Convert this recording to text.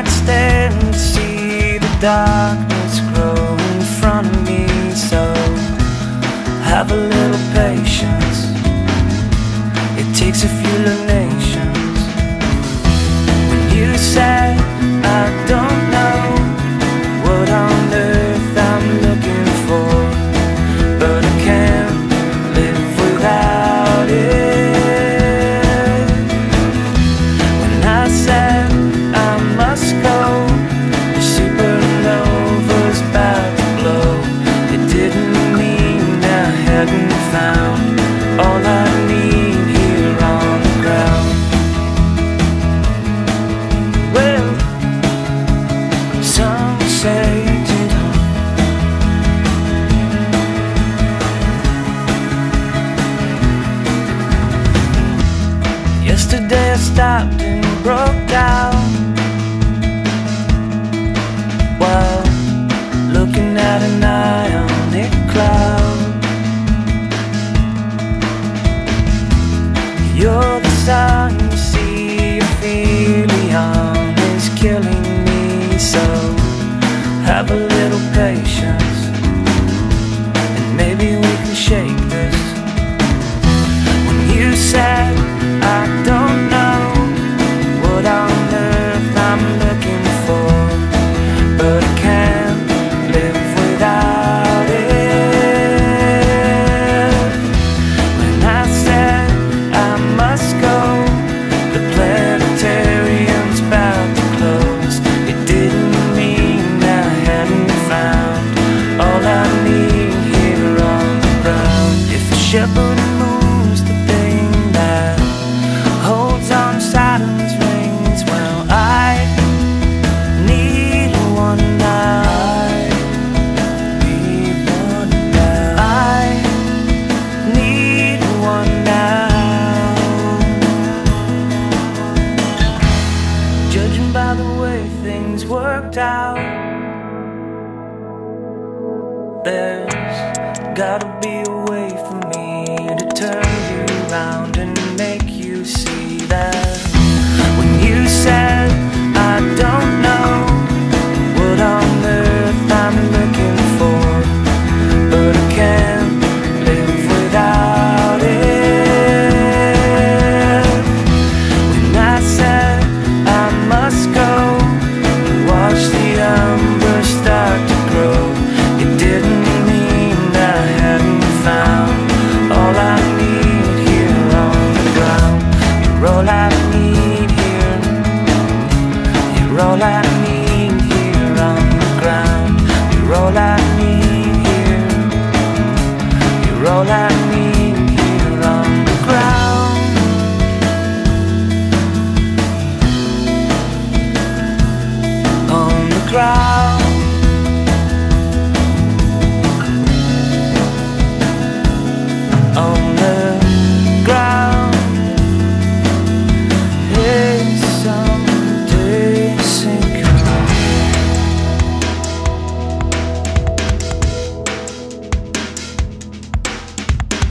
cannot stand to see the darkness grow in front of me. So have a little patience. It takes a few stopped and broke down While looking at an ionic cloud. You're the sun, you see your aphelion is killing me So have a little patience. There's gotta be a way for me to turn you around and make you see. all I need here on the ground. You're all I need here. You're all I need.